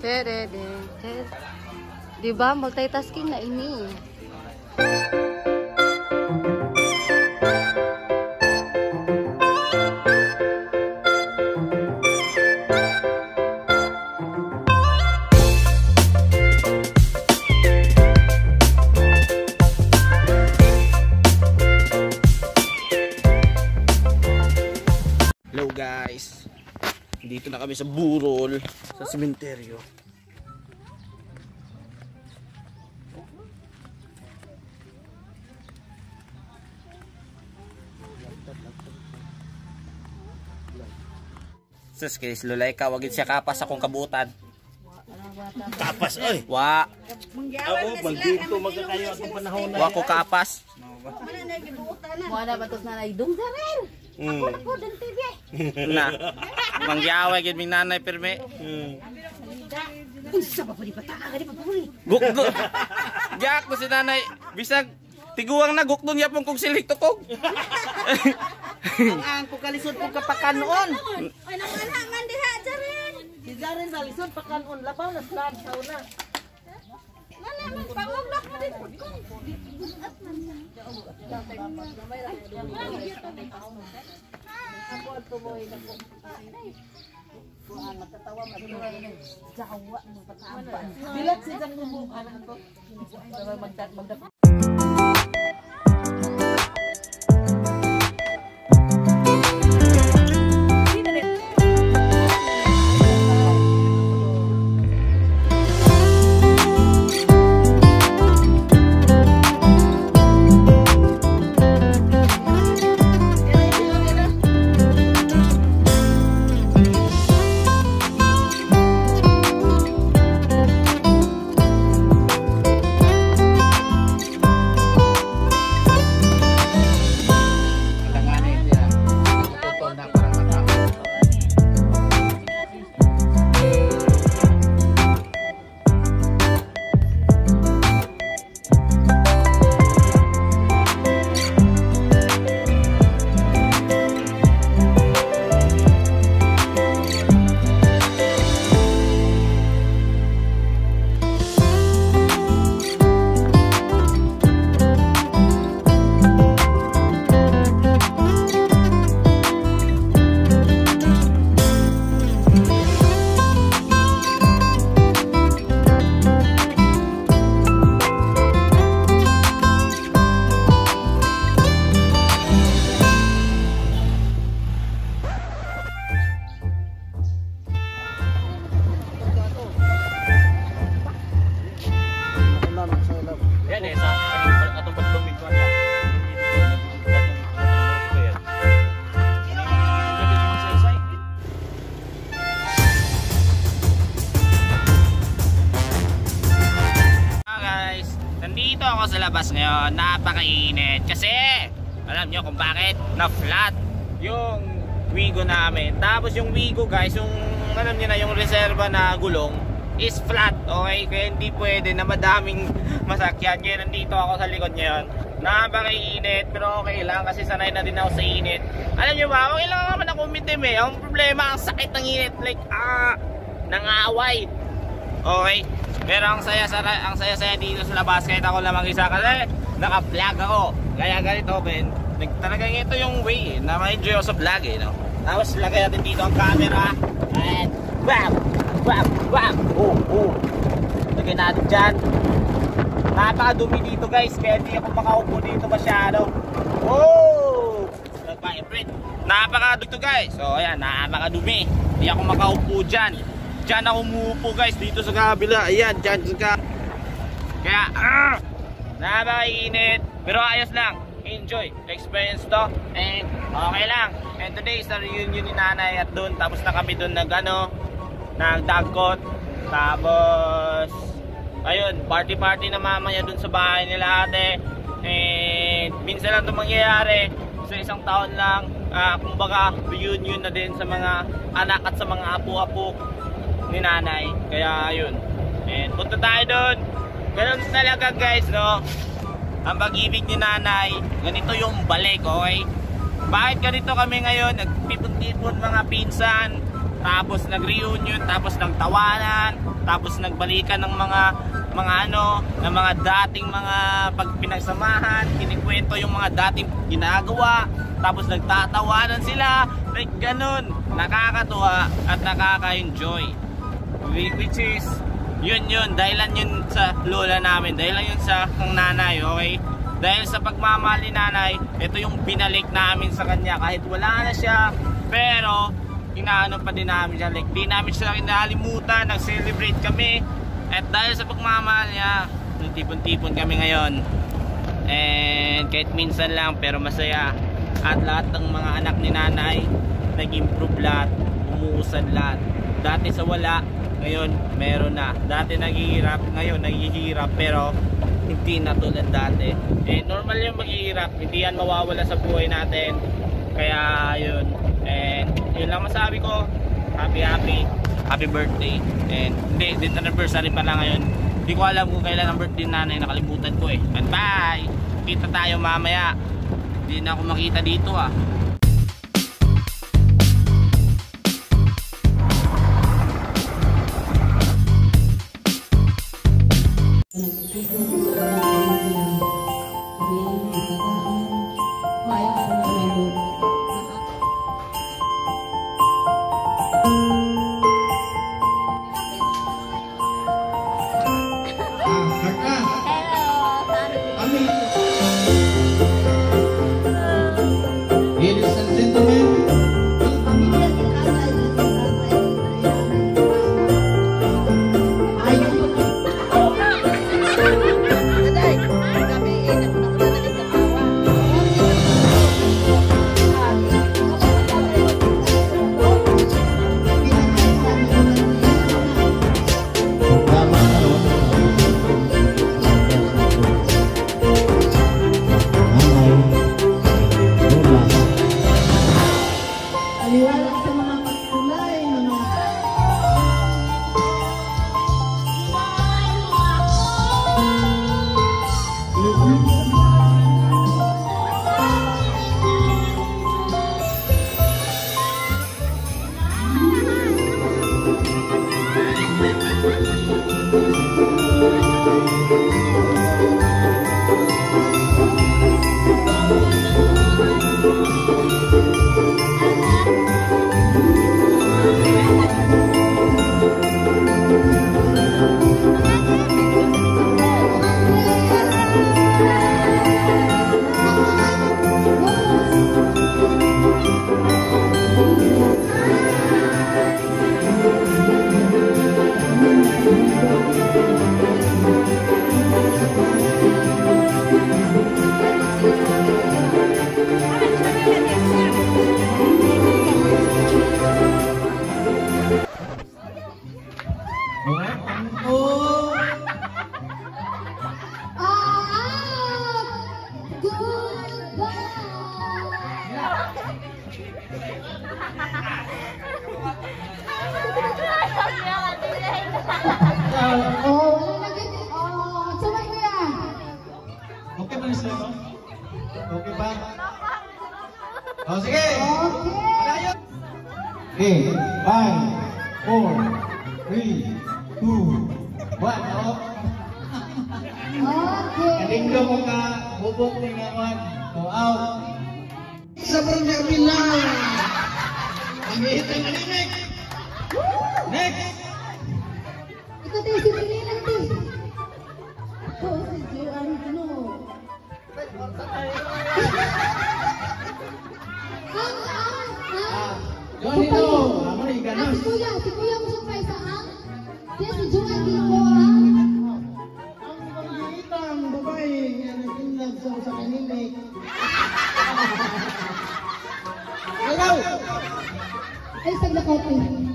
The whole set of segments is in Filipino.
Tere, Di ba? Multitasking na ini. Sus, kay Lulay ka, wagin siya kapas akong kabutan. Kapas, oy. Wa, Ako, magdito magkakayo akong panahon na. wa ko kapas. Mga na batos na naidong sa rin. Ako, dan TV. Na. Mangyaway gid ming nanay pirmi. Mm. Unsa pa pa di pataka ka di pa puli. Gukdo. Giak ko si nanay. Bisag tiguang na gukdo niya pong kung silik tukog. Ang ang kukalisod ko kapakanon. Ay, nangalangan diha sa rin. Si Jaren sa lisod pakanon labaw na slab sa una. Wala man, panguglak mo din. Bilat si Jang mo anak ko. Magdag magdag. Namin. Tapos yung Wigo guys, yung alam niyo na yung reserva na gulong is flat, okay? Kaya hindi pwede na madaming masakyan. Kaya nandito ako sa likod ngayon. Napakainit, pero okay lang kasi sanay na din ako sa init. Alam nyo ba, okay lang naman ako umitim eh. Ang problema, ang sakit ng init. Like, ah, nangaway. Okay? Pero ang saya ang saya saya dito sa labas kahit ako lang mag-isa kasi naka-vlog ako. Kaya ganito, Ben. Talagang ito yung way eh, na ma-enjoy ako sa vlog eh, no? Tapos lagay natin dito ang camera. And bam! Bam! Bam! Oh, oh. Lagay natin dyan. Napakadumi dito guys, kaya hindi ako makaupo dito masyado. Oh! Nagpa-vibrate. Napakadugto guys. So ayan, napakadumi. Hindi ako makaupo dyan. Diyan ako umuupo guys, dito sa kabila. Ayan, dyan sa Kaya, ah! Napakainit. Pero ayos lang. Enjoy. Experience to. And okay lang. And today is the reunion ni nanay at doon. Tapos na kami doon nag ano, nagdagkot. Tapos, ayun, party-party na mamaya doon sa bahay nila ate. And minsan lang ito mangyayari. Sa isang taon lang. Ah, kumbaga, reunion na din sa mga anak at sa mga apo-apo ni nanay. Kaya ayun. And Punta tayo doon. Ganun talaga guys, no? Ang pag-ibig ni nanay, ganito yung balik, okay? Bakit ganito kami ngayon? Nagtipon-tipon mga pinsan, tapos nag-reunion, tapos nagtawanan, tapos nagbalikan ng mga mga ano, ng mga dating mga pagpinagsamahan, kinikwento yung mga dating ginagawa, tapos nagtatawanan sila, like ganun, nakakatuwa at nakaka-enjoy. Whi- Which is, yun yun, dahilan yun sa lola namin, dahilan yun sa kong nanay, okay? Dahil sa pagmamahal ni nanay, ito yung binalik namin sa kanya kahit wala na siya, pero inaano pa din namin siya, like di namin siya kinalimutan, nag-celebrate kami, at dahil sa pagmamahal niya, nagtipon-tipon kami ngayon. And kahit minsan lang pero masaya. At lahat ng mga anak ni nanay, nag-improve lahat, umuusad lahat. Dati sa wala, ngayon meron na. Dati naghihirap, ngayon naghihirap pero hindi na tulad dati. Eh normal yung maghihirap, hindi yan mawawala sa buhay natin. Kaya yun. And yun lang masabi ko. Happy happy. Happy birthday. And hindi, dito anniversary pa lang ngayon. Hindi ko alam kung kailan ang birthday nanay, nakalimutan ko eh. And bye! Kita tayo mamaya. Hindi na ako makita dito ah. Ang pagkitang babae nga nagkinlag sa sa kanilig. Hello! Ay, sagla kopi. Eh,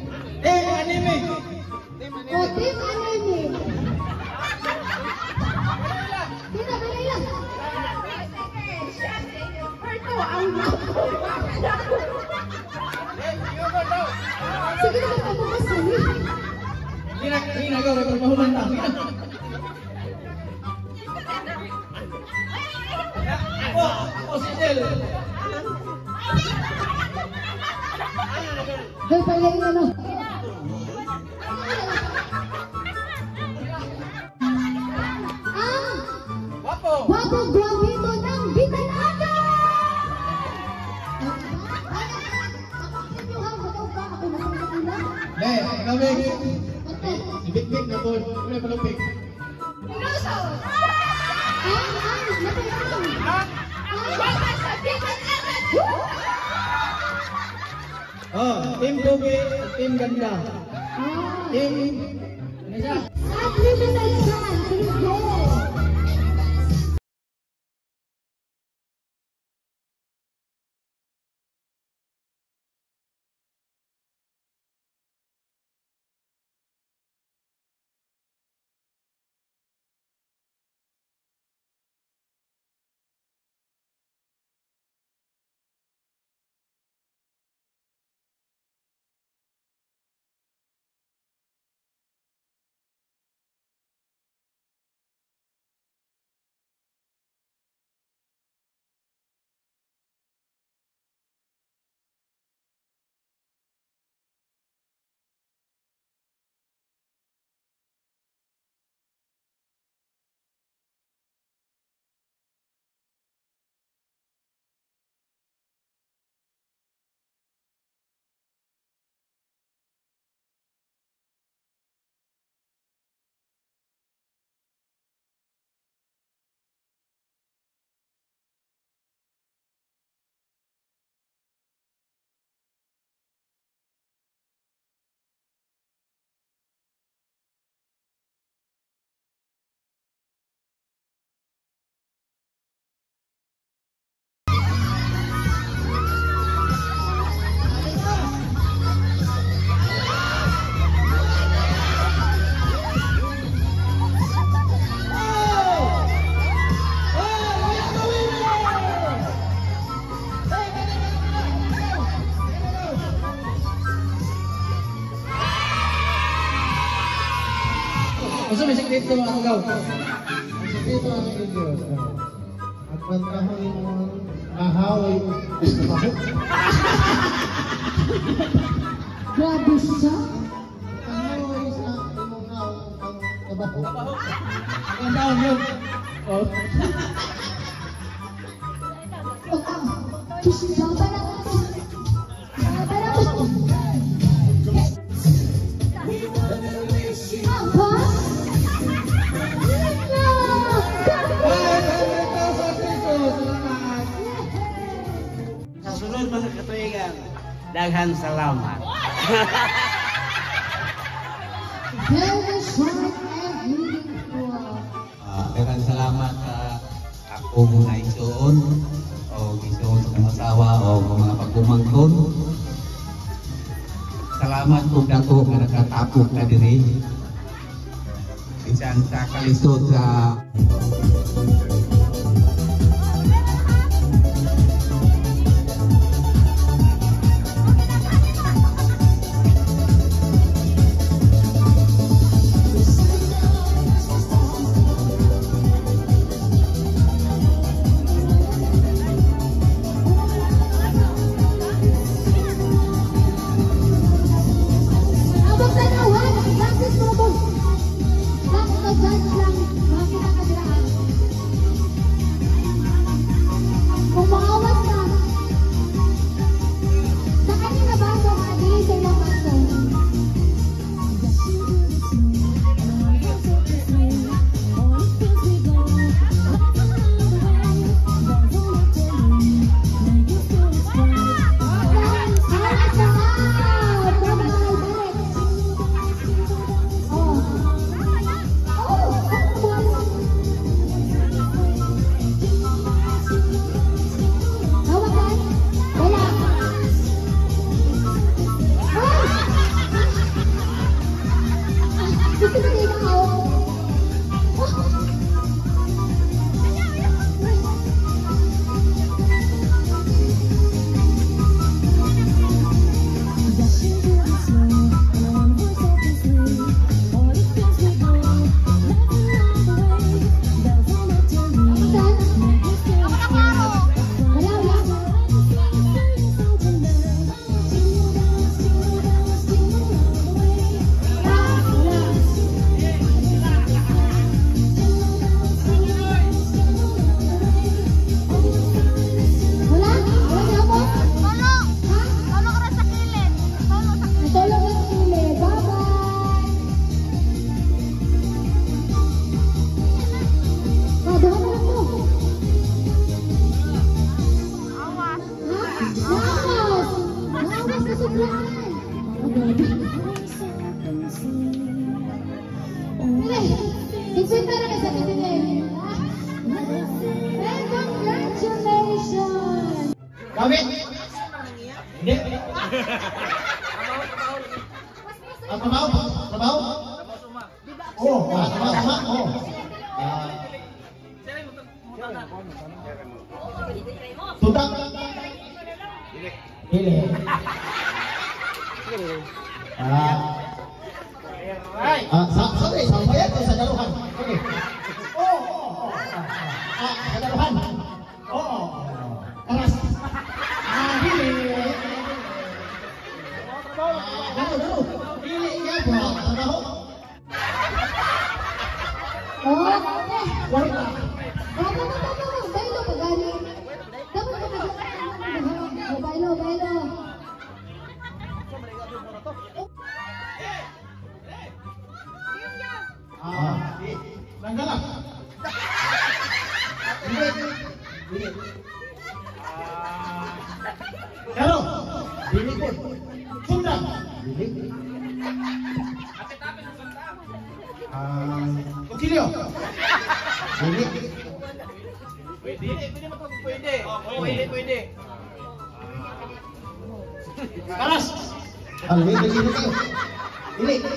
Oh, tim Kobe, tim ganda. Tim... At limited time, please go. Sikreto mga agaw. Ang ang Diyos. At pagkahon mo mahaway Grabe siya. Mahaway sa imong ang kabaho. Ang daon yun. Oh, sunod mga katuigan, daghan salamat. Very short and meaningful. Ah, daghang salamat sa ako muna isuon o isuon sa akong asawa o mga pagkumangkon. Salamat kung dako nga nakatapok na diri. Bisan sa kalisod sa Abang Oh, Ang libre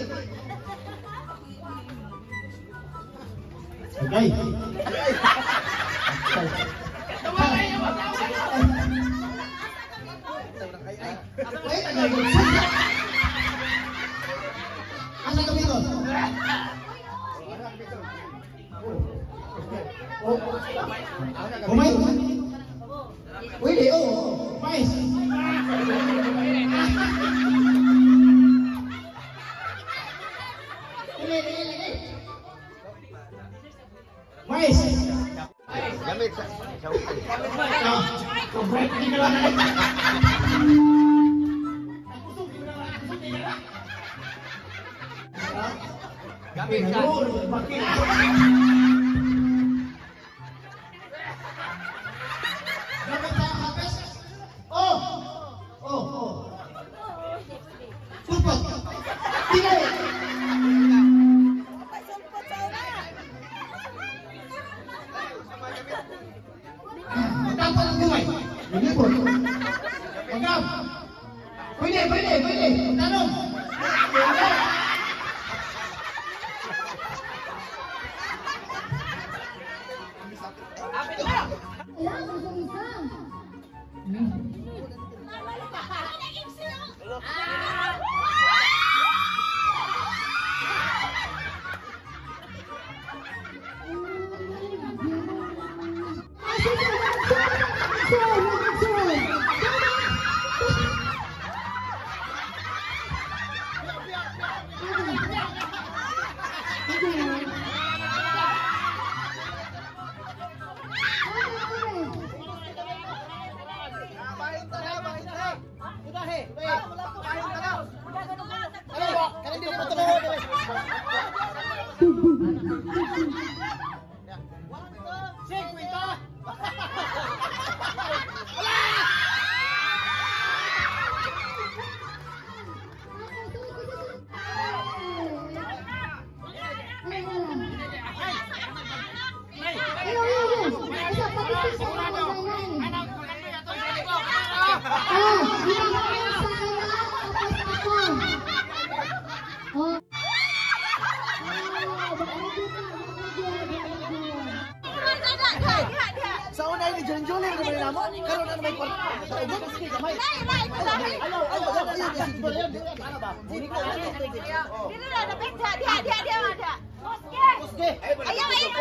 Ayaw, ayaw na eh!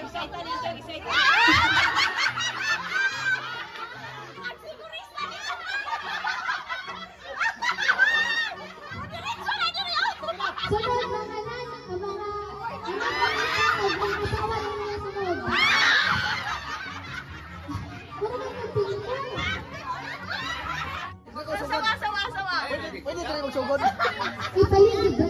Isayta nito, isayta. Sunod mga nan, mga anak ng asawa ng mga Sawa, sawa, sawa. Pwede ka rin magsugod. Ipaligid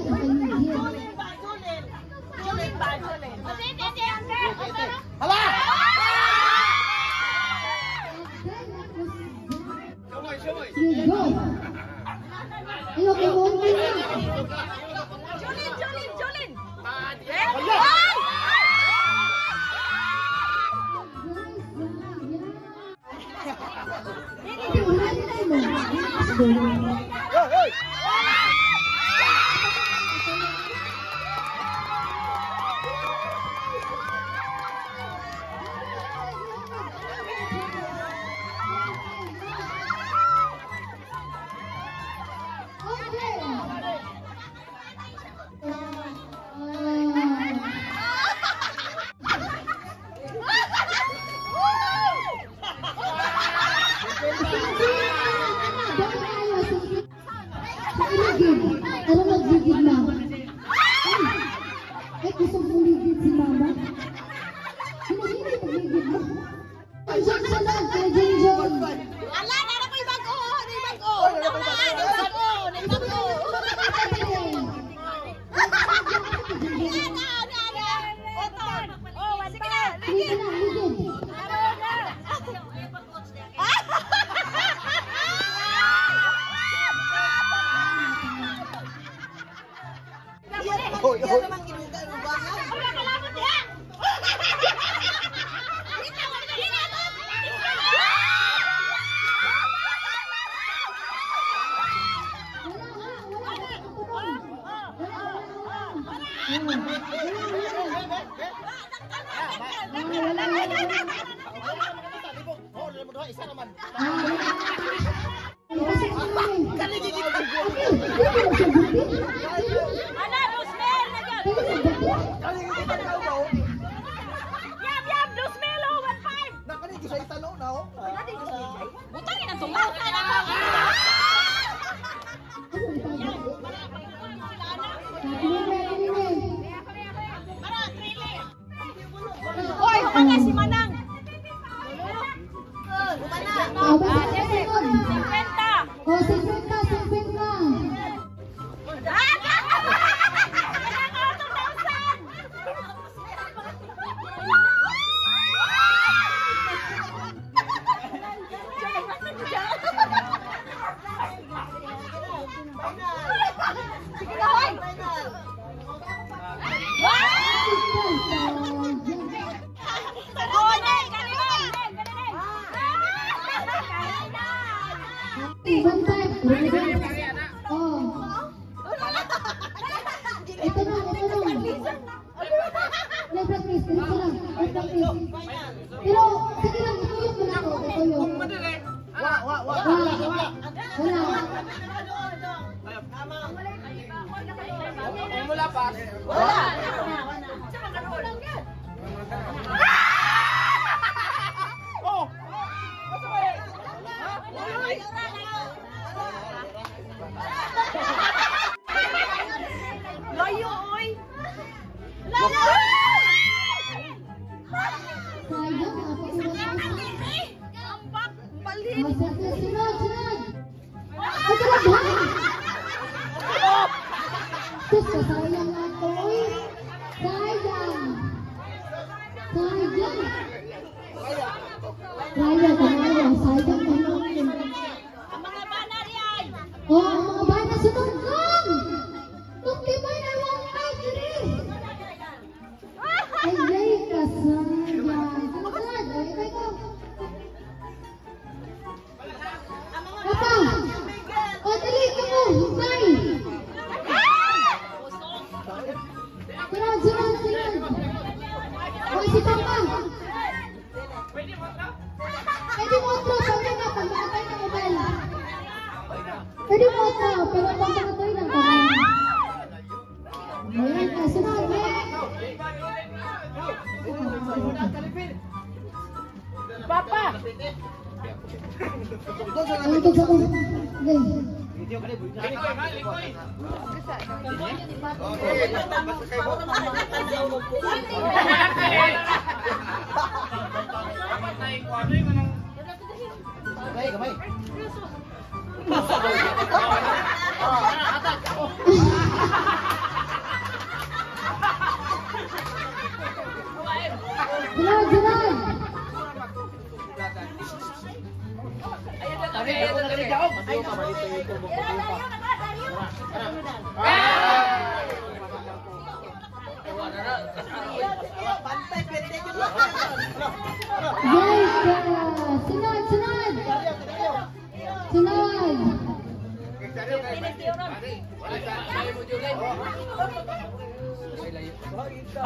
isa naman. Ah. Let's practice, dito lang. Let's practice. Pero, sige lang, ituyok mo na ako. Ituyok. Wa, wa, wa. Wa, wa. Wala. Wala. Wala. Wala. Wala.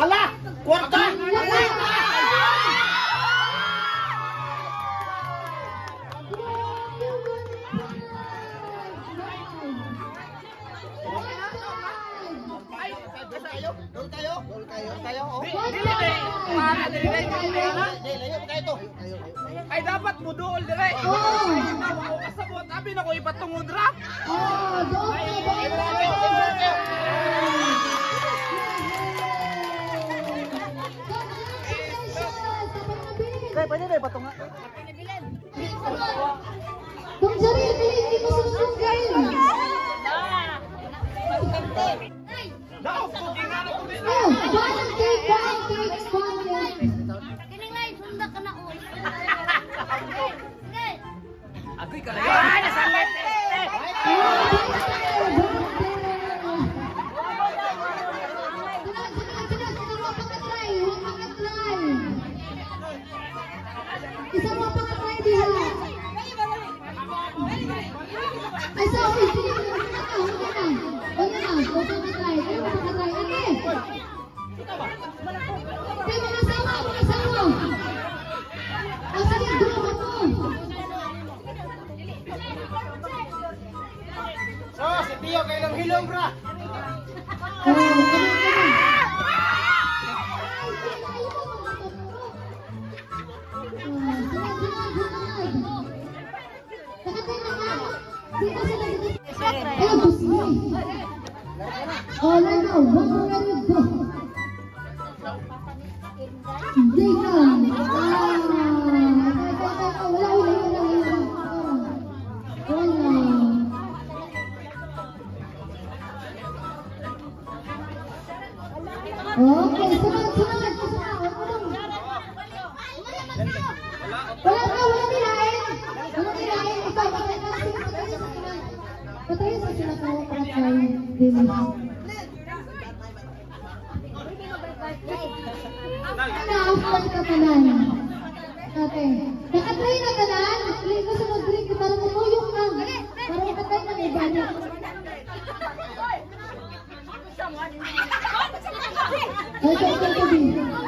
আল্লাহ কর্তা patay ka sila, patay sa sila. Patay sa sila ka, patay. Dili. Na-output ka tanan. Okay. Nakatry na tanan. Play ko sa mag-drink. Para mamuyok ka. Para makatay na may banyak. Ay, ito, ito,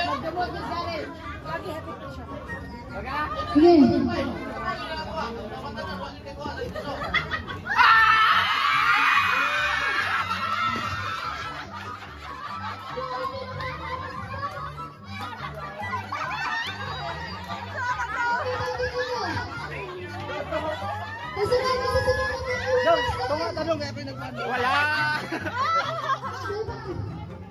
saya. Sama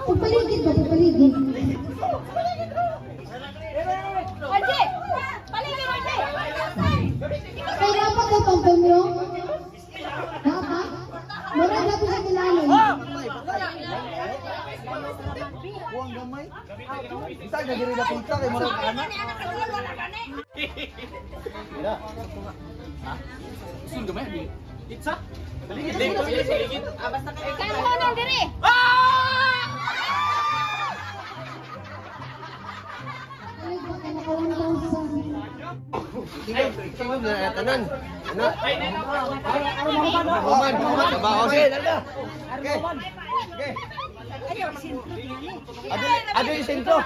Papaligid ba? Papaligid. Arje! Paligid, Arje! Ay, dapat ka pang pemyo? Dapat? Mura dapat sa kilalo. Buang gamay. Isa nga diri na pizza kay murag ana. Sing gamay di. Itsa. Paligid din, paligid, paligid. Ah, basta kayo. Kayo mo nang diri! Ay, baka nakawan daw sa... Ikaw mo na tanan. Ano? Mahuman, mahuman, trabaho si. Okay. Okay. Ado, ado yung sentro.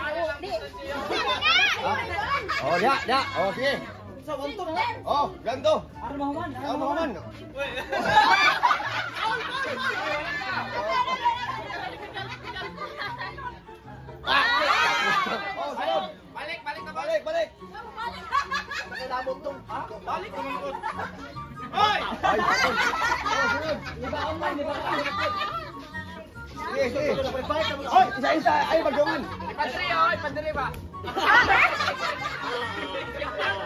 Oh, ya, ya. Oh, sige. Oh, ganto. Ano mahuman? Ano mahuman? Oh, sunod. Balik, balik na Balik, balik. Balik naman ko. Hoy! Ay, sunod. Oh, sunod. Sige, sige. Hoy, isa-isa. Ay, magdungan. Padre, oy, padre ba?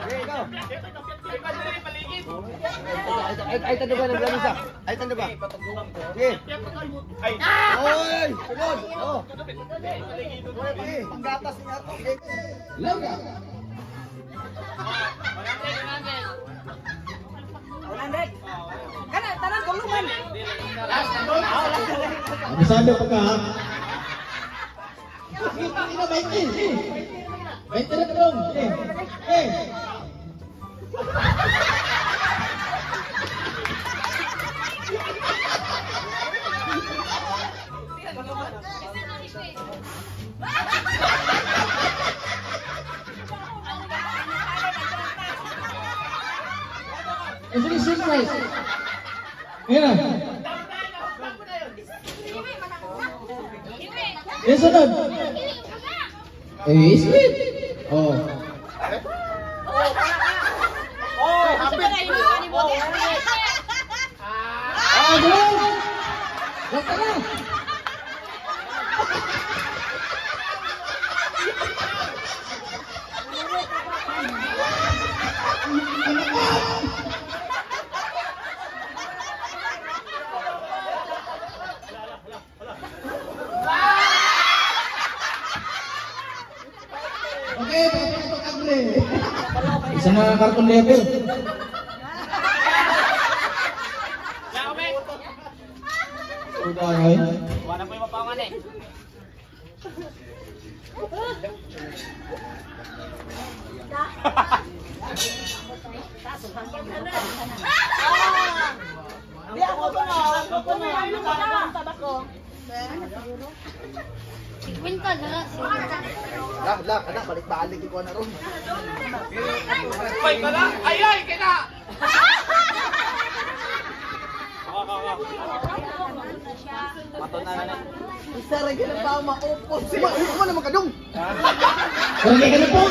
Sige, ikaw. Padre, paligid. Ay, tanda ba ng lamisa? Ay, tanda ba? Sige. Ay, Oy, sunod. Oh. Sige, panggatas niya to. Langga. Kana, tanan guluman. Abisado pa ka ha? Kita kita 20. 20 na tulong. Eh. Eh. Ito yung surprise. Ayan na. Yung sunod. Eh, sweet. Oh. Oh, kapit. Ah, dalawa. Wag ka Isa na karton letter. Ka na pa maupos. Sige, ano naman kadong? Okay ka na po.